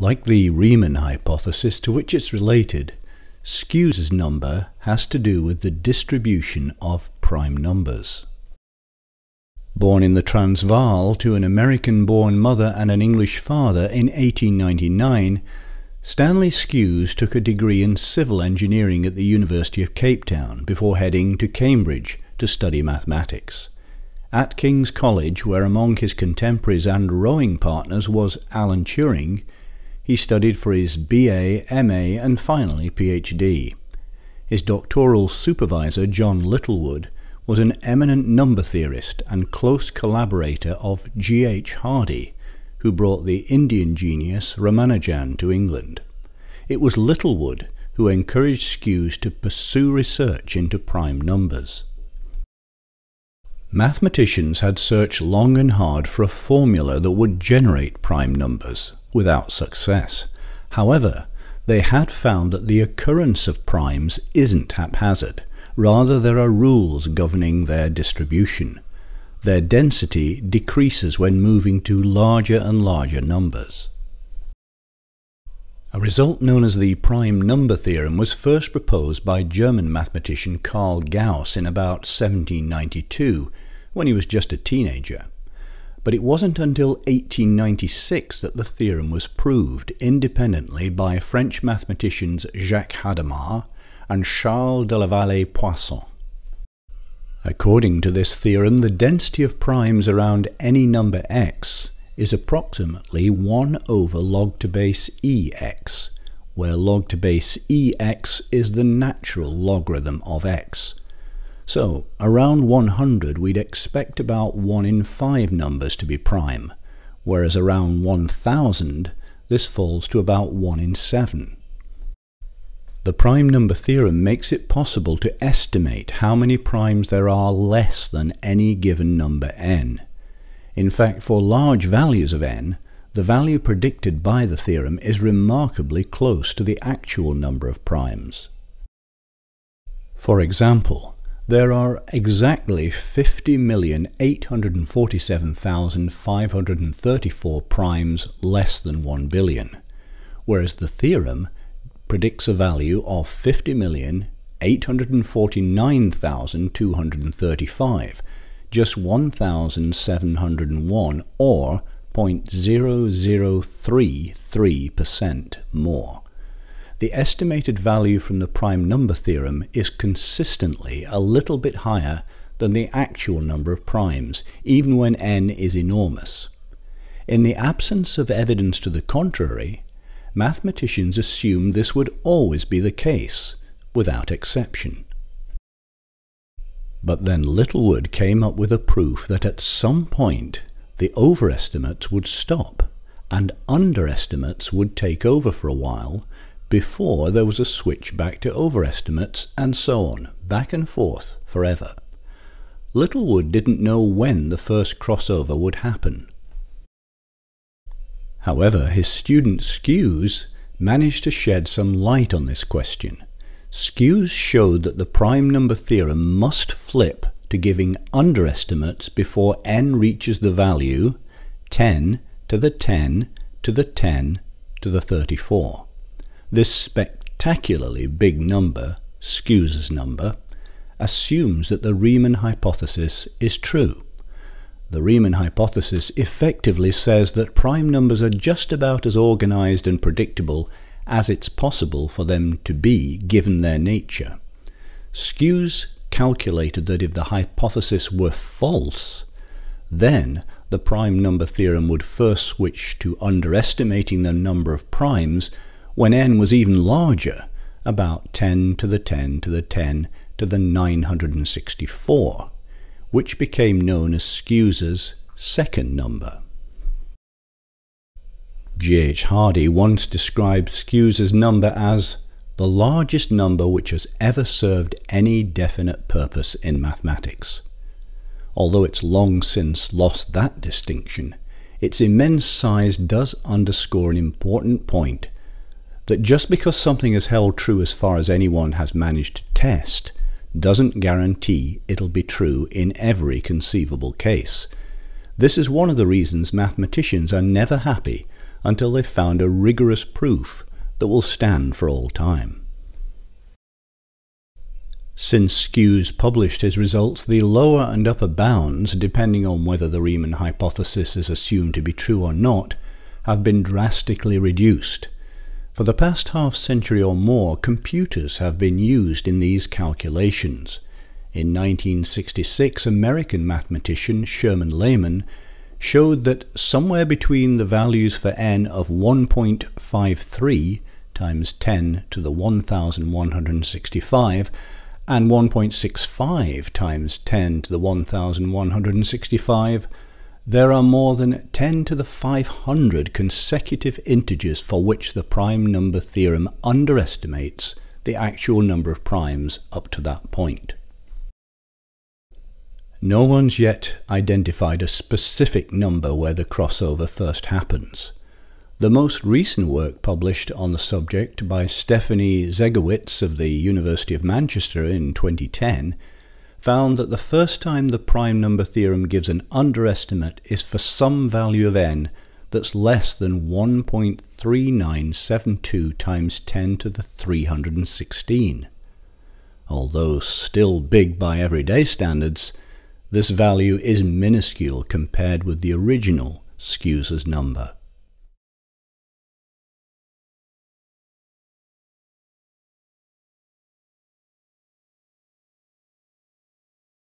Like the Riemann hypothesis to which it's related, Skewes' number has to do with the distribution of prime numbers. Born in the Transvaal to an American-born mother and an English father in 1899, Stanley Skewes took a degree in civil engineering at the University of Cape Town before heading to Cambridge to study mathematics. At King's College, where among his contemporaries and rowing partners was Alan Turing, he studied for his BA, MA, and finally PhD. His doctoral supervisor, John Littlewood, was an eminent number theorist and close collaborator of G. H. Hardy, who brought the Indian genius Ramanujan to England. It was Littlewood who encouraged Skewes to pursue research into prime numbers. Mathematicians had searched long and hard for a formula that would generate prime numbers without success. However, they had found that the occurrence of primes isn't haphazard. Rather, there are rules governing their distribution. Their density decreases when moving to larger and larger numbers. A result known as the prime number theorem was first proposed by German mathematician Carl Gauss in about 1792, when he was just a teenager but it wasn't until 1896 that the theorem was proved independently by French mathematicians Jacques Hadamard and Charles de la Vallée-Poussin. According to this theorem, the density of primes around any number x is approximately 1 over log to base ex, where log to base ex is the natural logarithm of x. So, around 100 we'd expect about 1 in 5 numbers to be prime, whereas around 1000 this falls to about 1 in 7. The prime number theorem makes it possible to estimate how many primes there are less than any given number n. In fact, for large values of n, the value predicted by the theorem is remarkably close to the actual number of primes. For example, there are exactly 50,847,534 primes less than 1 billion, whereas the theorem predicts a value of 50,849,235, just 1,701 or 0.0033% more. The estimated value from the prime number theorem is consistently a little bit higher than the actual number of primes, even when n is enormous. In the absence of evidence to the contrary, mathematicians assumed this would always be the case, without exception. But then Littlewood came up with a proof that at some point the overestimates would stop and underestimates would take over for a while before there was a switch back to overestimates, and so on, back and forth, forever. Littlewood didn't know when the first crossover would happen. However, his student Skewes managed to shed some light on this question. Skewes showed that the prime number theorem must flip to giving underestimates before n reaches the value 10 to the 10 to the 10 to the 34. This spectacularly big number, Skewes' number, assumes that the Riemann hypothesis is true. The Riemann hypothesis effectively says that prime numbers are just about as organized and predictable as it's possible for them to be given their nature. Skewes calculated that if the hypothesis were false, then the prime number theorem would first switch to underestimating the number of primes when n was even larger, about 10 to the 10 to the 10 to the 964, which became known as Skewes' second number. G. H. Hardy once described Skewes' number as the largest number which has ever served any definite purpose in mathematics. Although it's long since lost that distinction, its immense size does underscore an important point that just because something is held true as far as anyone has managed to test doesn't guarantee it'll be true in every conceivable case. This is one of the reasons mathematicians are never happy until they've found a rigorous proof that will stand for all time. Since Skewes published his results, the lower and upper bounds, depending on whether the Riemann hypothesis is assumed to be true or not, have been drastically reduced. For the past half century or more, computers have been used in these calculations. In 1966, American mathematician Sherman Lehman showed that somewhere between the values for n of 1.53 times 10 to the 1165 and 1.65 times 10 to the 1165, there are more than 10 to the 500 consecutive integers for which the prime number theorem underestimates the actual number of primes up to that point. No one's yet identified a specific number where the crossover first happens. The most recent work published on the subject by Stephanie Zegowitz of the University of Manchester in 2010 found that the first time the prime number theorem gives an underestimate is for some value of n that's less than 1.3972 times 10 to the 316. Although still big by everyday standards, this value is minuscule compared with the original Skewes's number.